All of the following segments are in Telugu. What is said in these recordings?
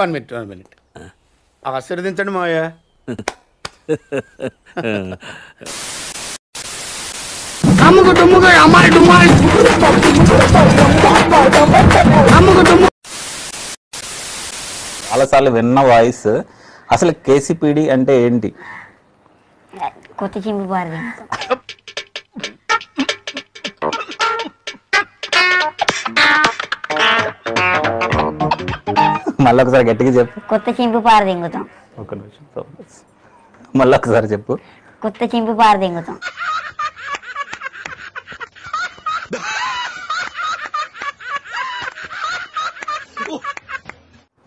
One minute. వన్ మినిట్ ఆశీర్వదించండి మావయ్య. అమ్ముకు డుమ్ముకు అమ్మాయి డుమ్మాయి అమ్ముకు డుమ్ము చాలాసార్లు విన్న వాయిస్. అసలు కేసీపీడి అంటే ఏంటి? కొత్త చింపి మళ్ళీ ఒకసారి గట్టిగా చెప్పు. కొత్త చింపి పారదింగుతాం ఒక నిమిషం మళ్ళీ ఒకసారి చెప్పు. కొత్త చింపి పారదింగుతాం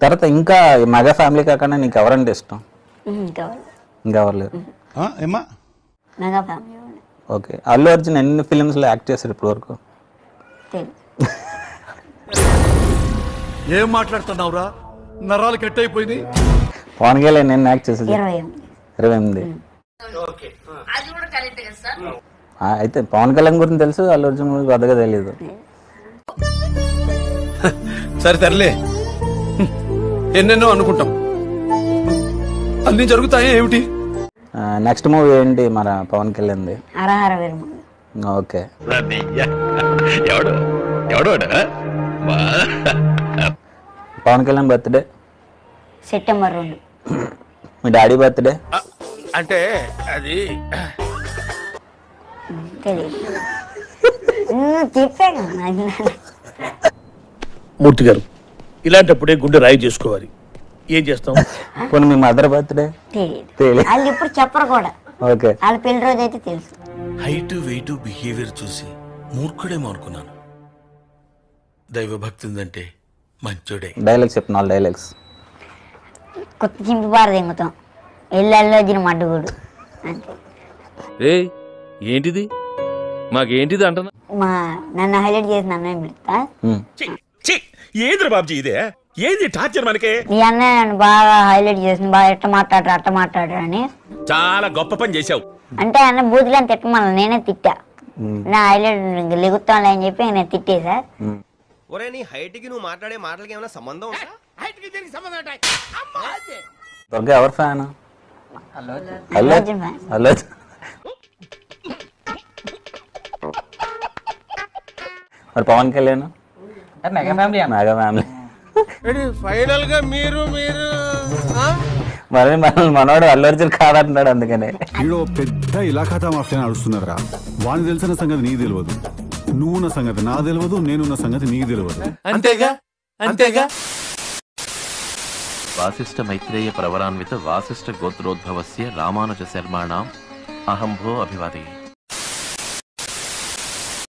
తర్వాత ఇంకా ఈ మెగా ఫ్యామిలీ కాకుండా నీకు ఎవరంటే ఇష్టం? ఇంకా ఇంకెవరు? లేరు? Mega family. Okay. Allu Arjun ఎన్ని ఫిల్మ్స్లో యాక్ట్ చేశారు ఇప్పటి వరకు ఏం మాట్లాడుతున్నావురా? నరాలు కట్ అయిపోయినాయి. పవన్ కళ్యాణ్ ఎన్ని యాక్ట్ చేసేది. ఇరవై ఎనిమిది. ఆ, అయితే పవన్ కళ్యాణ్ గురించి తెలుసు అల్లు అర్జున్ గురించి పెద్దగా తెలియదు సరే తరలే ఎన్నెన్నో అనుకుంటాం. అన్ని జరుగుతాయి ఏమిటి? నెక్స్ట్ మూవీ ఏంటి మన పవన్ కళ్యాణ్ది? అరహర విరుమ ఓకే. ఎవడు? పవన్ కళ్యాణ్ బర్త్డే సెప్టెంబర్ రెండు. మీ డాడీ బర్త్డే? అంటే అది తెలియదు నువ్వు చెప్పాను నాకు మూర్తి గారు ఇలాంటప్పుడే గుండె రాయి చేసుకోవాలి. ఏం చేస్తాం? పోనీ మీ మదర్ బర్త్డే? తెలియదు తెలియదు వాళ్ళు ఇప్పుడు చెప్పరు కూడా. ఓకే. వాళ్ళ పెళ్ళి రోజు అయితే తెలుసు. హైట్ వెయిట్ బిహేవియర్ చూసి మూర్ఖుడేమో అనుకున్నాను. దైవభక్తి ఉందంటే మంచోడే. డైలాగ్స్ చెప్పు నాలుగు డైలాగ్స్ కొత్త చింపి పారదింగుతాం ఎల్లల్లో వచ్చిన మడ్డుగుడు. అంతే. ఏ ఏంటిది? మాకేంటిది అంటున్నా? మా నన్ను హైలైట్ చేసిన అన్నయ్య పిలుస్తా ఏంద్ర బాబ్జీ ఇదే? ఏంది టార్చర్ మనకే? నీ అన్నయ్య నన్ను బాగా హైలైట్ చేసిన బాగా ఎట్ట మాట్లాడరు అట్ట మాట్లాడరు అని. చాలా గొప్ప పని చేశావు. అంటే అన్న బూతులని తిట్టమని నేనే తిట్టా. నా హైలైట్ లెగుతాను అని చెప్పి నేను తిట్టేసా. ఒరే నీ హైట్కి నువ్వు మాట్లాడే మాటలకి ఏమైనా సంబంధం ఉందా? దుర్గా ఎవరు ఫ్యాన్? అల్లు అల్లు. మరి పవన్ కళ్యాణ్? మెగా ఫ్యామిలీ ఫైనల్గా మీరు మీరు మరి మన మనోడు అల్లు అర్జున్ కాదంటున్నాడు అందుకనే. ఈడో పెద్ద ఇలాఖాతా మాఫియా నడుస్తున్నారా? వాని తెలిసిన సంగతి నీకు తెలియదు. నువ్వున్న సంగతి నా తెలియదు నేనున్న సంగతి నీకు తెలియదు. అంతేగా? అంతేగా? వాసిష్ఠ మైత్రేయ ప్రవరాన్విత వాసిష్ఠ గోత్రోద్భవస్య రామానుజ శర్మాణం అహంభో అభివాదే